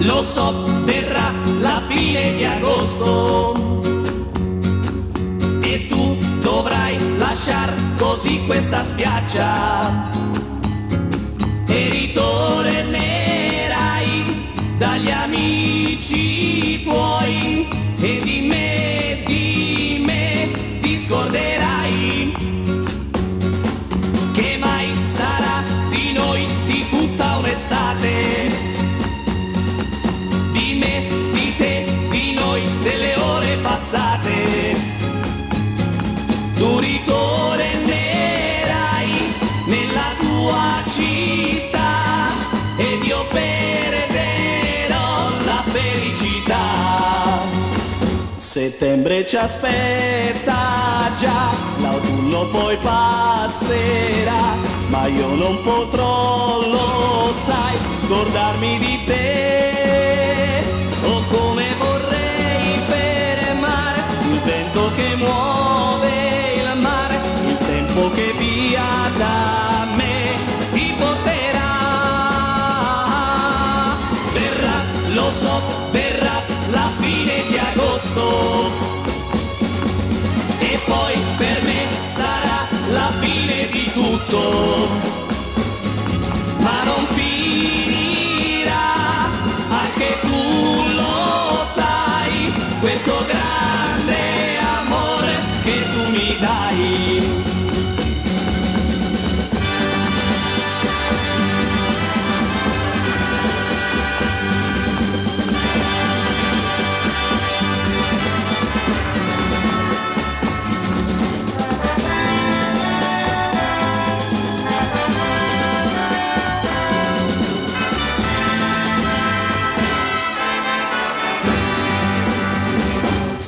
lo so, verrà la fine di agosto. E tu dovrai lasciar così questa spiaggia. E ritornerai passate. Tu ritornerai nella tua città ed io perderò la felicità. Settembre ci aspetta già, l'autunno poi passerà, ma io non potrò, lo sai, scordarmi di te. Tempo che via da me ti porterà. Verrà, lo so, verrà la fine di agosto. E poi per me sarà la fine di tutto. Ma non finirà, anche tu lo sai, questo grande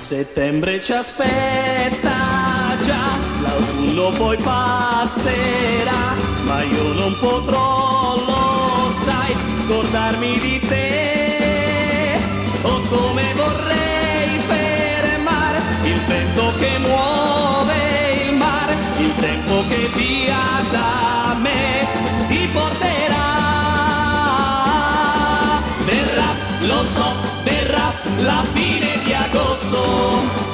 settembre ci aspetta già, l'autunno poi passerà, ma io non potrò, lo sai, scordarmi di te. Oh come vorrei fermare il vento che muove il mare, il tempo che via da me ti porterà. Verrà, lo so, verrà la fine. мостом